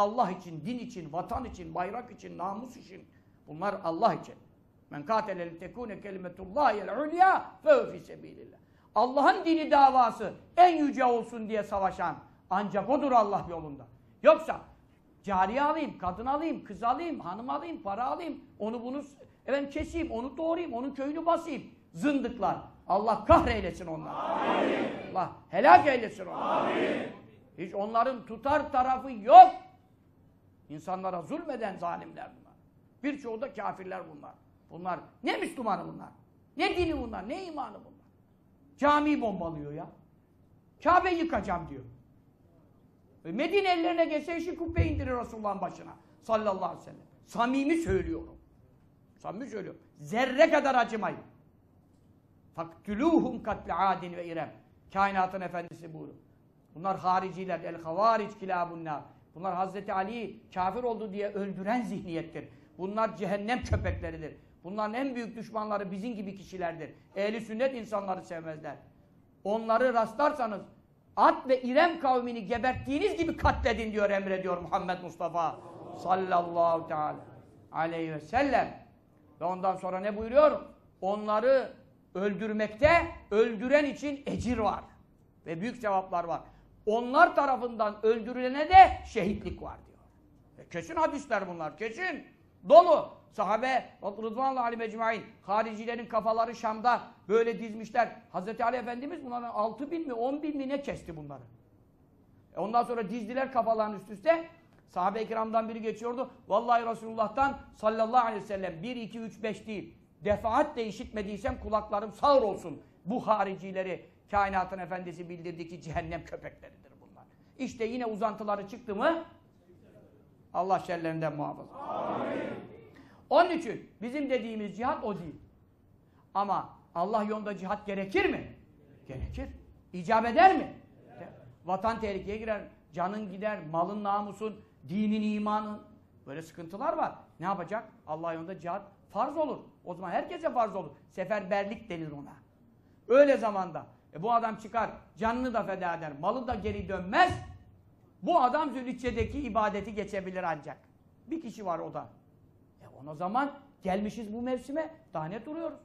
Allah için, din için, vatan için, bayrak için, namus için. Bunlar Allah için. Men katele tekune kelimetullahiyel ulya fe fi sebilillah. Allah'ın dini davası en yüce olsun diye savaşan ancak odur Allah yolunda. Yoksa cariye alayım, kadın alayım, kız alayım, hanım alayım, para alayım, onu bunu efendim keseyim, onu doğrayayım, onun köyünü basayım. Zındıklar. Allah kahreylesin onları. Allah helak eylesin onları. Hiç onların tutar tarafı yok. İnsanlara zulmeden zalimler bunlar. Birçoğu da kafirler bunlar. Bunlar ne Müslümanı bunlar? Ne dini bunlar? Ne imanı bunlar? Camiyi bombalıyor ya. Kabe yıkacağım diyor. E Medine ellerine geçse işi kubbe indirir Resulullah'ın başına. Sallallahu aleyhi ve sellem. Samimi söylüyorum. Samimi söylüyorum. Zerre kadar acımayın. Faktuluhum katle adin ve irem. Kainatın efendisi buyuruyor. Bunlar hariciler. El havaric kilabunnar. Bunlar Hazreti Ali kafir oldu diye öldüren zihniyettir. Bunlar cehennem köpekleridir. Bunların en büyük düşmanları bizim gibi kişilerdir. Ehli sünnet insanları sevmezler. Onları rastlarsanız At ve İrem kavmini geberttiğiniz gibi katledin diyor emrediyor Muhammed Mustafa sallallahu teala aleyhi ve sellem. Ve ondan sonra ne buyuruyor? Onları öldürmekte öldüren için ecir var. Ve büyük cevaplar var. Onlar tarafından öldürülene de şehitlik var diyor. E kesin hadisler bunlar, kesin. Dolu. Sahabe Rıdvanlı Ali Mecmain haricilerin kafaları Şam'da böyle dizmişler. Hazreti Ali Efendimiz bunların 6 bin mi 10 bin mi ne kesti bunları. E ondan sonra dizdiler kafalarını üst üste. Sahabe-i kiramdan biri geçiyordu. Vallahi Resulullah'tan sallallahu aleyhi ve sellem 1, 2, 3, 5 değil. Defaatle işitmediysem kulaklarım sağır olsun. Bu haricileri kainatın efendisi bildirdi ki cehennem köpekleridir bunlar. İşte yine uzantıları çıktı mı Allah şerlerinden muhafaza. Amin. Onun için bizim dediğimiz cihat o değil. Ama Allah yolunda cihat gerekir mi? Gerekir. İcap eder mi? Vatan tehlikeye girer, canın gider, malın namusun, dinin imanın. Böyle sıkıntılar var. Ne yapacak? Allah yolunda cihat farz olur. O zaman herkese farz olur. Seferberlik denir ona. Öyle zamanda. E bu adam çıkar, canını da feda eder, malı da geri dönmez. Bu adam Zülhicce'deki ibadeti geçebilir ancak. Bir kişi var o da. E o zaman gelmişiz bu mevsime daha ne duruyoruz?